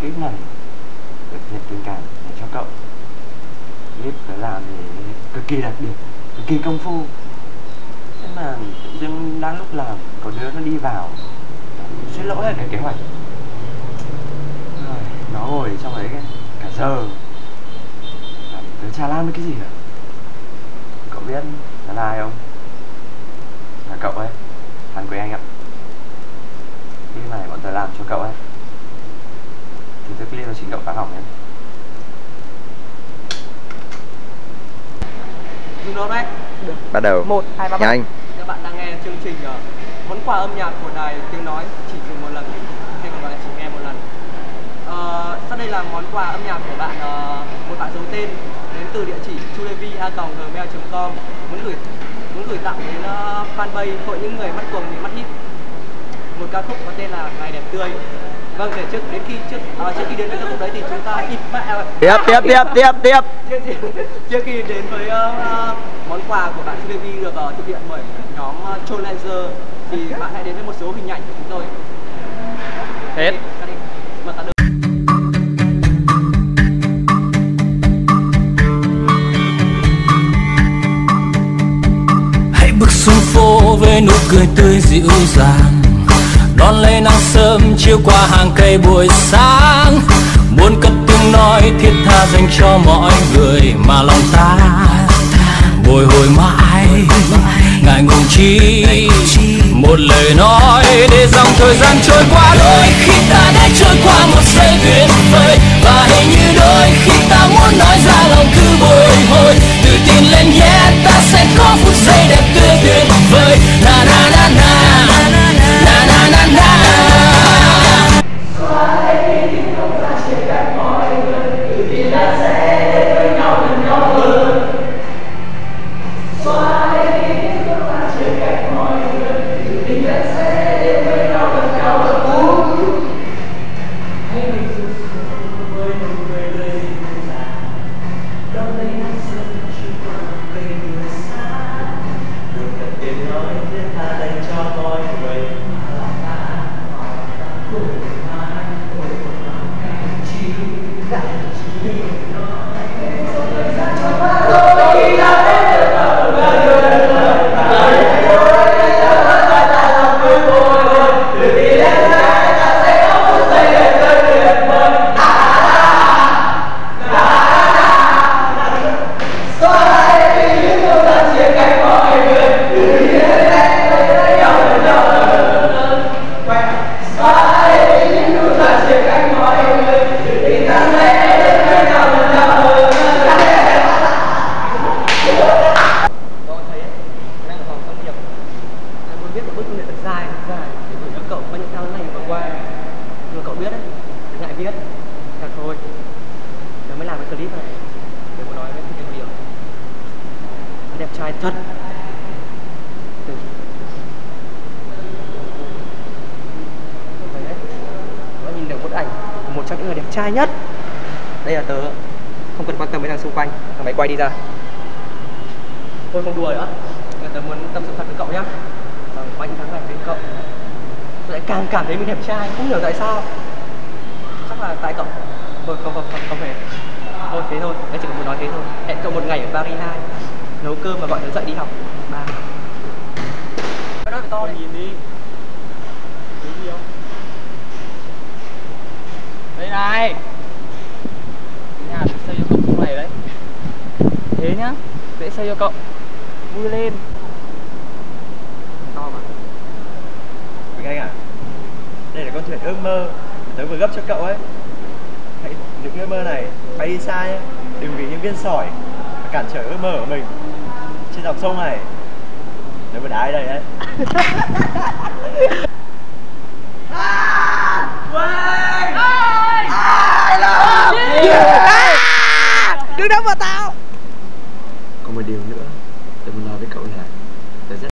clip này được nhật tình cảm để cho cậu. Clip tớ làm thì cực kỳ đặc biệt cực kỳ công phu. Thế mà tự dưng đang lúc làm có đứa nó đi vào suýt lỗi hết cả kế hoạch. Rồi, nó ngồi trong đấy cả giờ. Và tớ lan với cái gì hả cậu biết nó là ai không? Là cậu ấy thằng quý anh ạ. Clip này bọn tớ làm cho cậu ấy thì tôi clip là chính cậu phá hỏng nhé. Dừng đấy. Bắt đầu. Một, hai, ba, bốn. nhanh. Các bạn đang nghe chương trình uh, món quà âm nhạc của đài tiếng nói chỉ dùng một lần hay còn gọi là chỉ nghe một lần. Uh, sau đây là món quà âm nhạc của bạn uh, một bạn giấu tên đến từ địa chỉ chulevi@gmail.com muốn gửi muốn gửi tặng đến uh, fanpage hội những người mắt cuồng bị mắt hít một ca khúc có tên là ngày đẹp tươi vâng để trước đến khi trước à, trước khi đến với ca khúc đấy thì chúng ta ít bạ à, tiếp tiếp tiếp tiếp tiếp trước, khi- đến với uh, món quà của bạn Sulevi được uh, thực hiện bởi nhóm uh, Troll Laser thì bạn hãy đến với một số hình ảnh của chúng tôi. Hết. Hãy bước xuống phố với nụ cười tươi dịu dàng đón lấy nắng sớm chiếu qua hàng cây buổi sáng. Muốn cất tiếng nói, thiết tha dành cho mọi người mà lòng ta bồi hồi mãi. Ngại ngùng chi một lời nói để dòng thời gian trôi qua. Đôi khi ta đã trôi qua một giây tuyệt vời, và hình như đôi khi ta muốn nói ra lòng cứ cái bức này bước công nghệ thật dài, thật dài để gửi cho cậu qua những tháng này vừa qua. Nhưng mà cậu biết đấy, tôi ngại viết. Thật thôi. nó mới làm cái clip này để muốn nói với cái điều. Anh đẹp trai thật. Ừ. Đấy. Nó nhìn được bức ảnh của một trong những người đẹp trai nhất. Đây là tớ. Không cần quan tâm đến thằng xung quanh. Thằng máy quay đi ra. Thôi không đùa nữa Tớ muốn tâm sự thật với cậu nhá Vâng, qua những tháng này với cậu. Tôi lại càng cảm thấy mình đẹp trai, không hiểu tại sao. Chắc là tại cậu. Thôi không không không không hề. Thôi thế thôi, em chỉ có muốn nói thế thôi. Hẹn cậu một ngày ở Paris 2 Nấu cơm và gọi tớ dậy đi học. Ba. Cái nói phải to lên Nhìn đi. Thấy gì không? Đây này. Nhà xây cho cậu này đấy. Thế nhá. Dễ xây cho cậu. Vui lên To mà Quỳnh Anh à Thuyền ước mơ. Tớ vừa gấp cho cậu ấy. Hãy những ước mơ này bay đi xa nhé. Đừng vì những viên sỏi mà cản trở ước mơ của mình. Trên dòng sông này Tớ vừa đá ở đây đấy. Đừng đâm vào tao